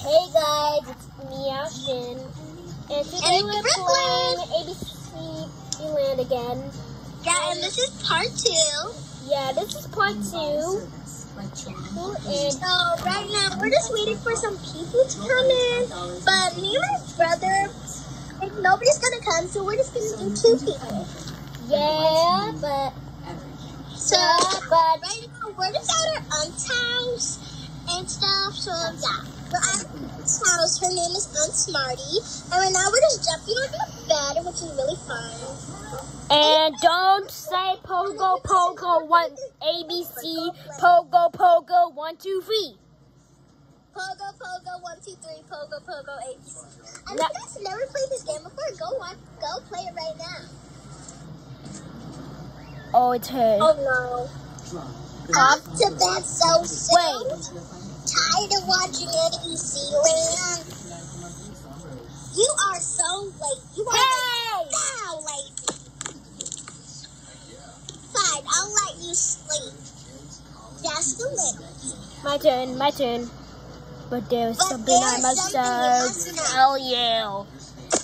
Hey guys, it's me, Ashton. And today And we're Brooklyn. playing ABC Land again. Yeah, and this is part two. Yeah, this is part two. And So right now we're just waiting for some people to come in. But me and my brother, like, nobody's gonna come, so we're just gonna do two people. yeah, but So but right now we're just at our aunt's house and stuff. So yeah, we're at aunt's house. Her name is Aunt Smarty, and right now we're just jumping on the bed, which is really fun. and don't say pogo pogo one ABC pogo pogo one two three. Pogo, pogo, one, two, three, pogo, pogo, ABC. And Yeah. if you guys never played this game before, go watch, go play it right now. Oh, it's her. Oh no. Off to bed so soon. Wait. Tired of watching ABC Land. You are so late. You are Hey! so late. Fine, I'll let you sleep. Just a little. My turn, my turn. But there's But something I must something uh, tell you.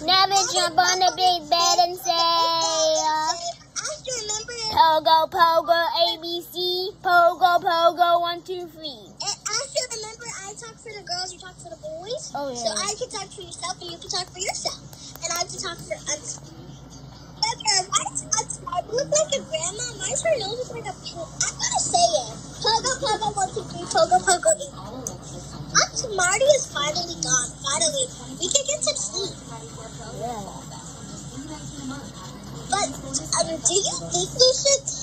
Never jump on the big bed and say, uh, I have remember. Pogo Pogo ABC, Pogo Pogo one two three. And I have to remember I talk for the girls, you talk for the boys. Oh, yeah. So. I can talk for yourself and you can talk for yourself. And I have to talk for us. Okay, why does Smarty look like a grandma? Why does her nose look like a pig? I'm gonna say it. Pogo, pogo, one, two, three, pogo, pogo, eight. Aunt Smarty is finally gone. Finally. We can get some sleep. Yeah. But um, do you think we should